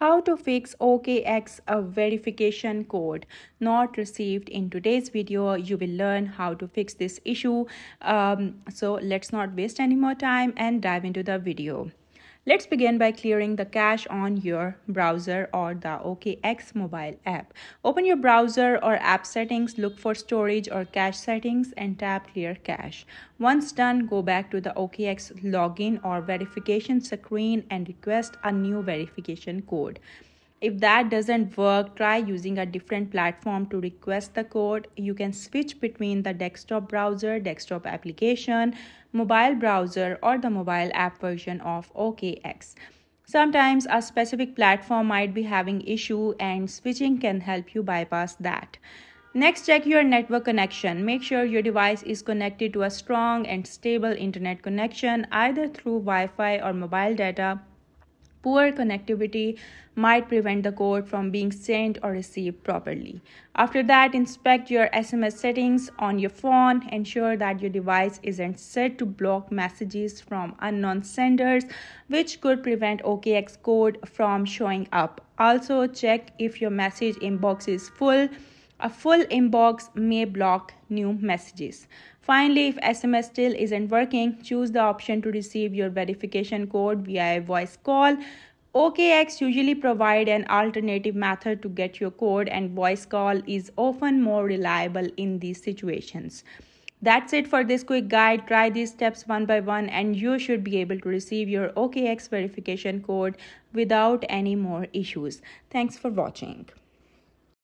how to fix OKX a verification code not received in today's video. You will learn how to fix this issue. Um, so let's not waste any more time and dive into the video Let's begin by clearing the cache on your browser or the OKX mobile app. Open your browser or app settings, look for storage or cache settings and tap clear cache. Once done, go back to the OKX login or verification screen and request a new verification code. If that doesn't work, try using a different platform to request the code. You can switch between the desktop browser, desktop application, mobile browser, or the mobile app version of OKX. Sometimes a specific platform might be having issue and switching can help you bypass that. Next, check your network connection. Make sure your device is connected to a strong and stable internet connection either through Wi-Fi or mobile data Poor connectivity might prevent the code from being sent or received properly. After that, inspect your SMS settings on your phone. Ensure that your device isn't set to block messages from unknown senders, which could prevent OKX code from showing up. Also, check if your message inbox is full a full inbox may block new messages. Finally, if SMS still isn't working, choose the option to receive your verification code via voice call. OKX usually provide an alternative method to get your code and voice call is often more reliable in these situations. That's it for this quick guide. Try these steps one by one and you should be able to receive your OKX verification code without any more issues. Thanks for watching.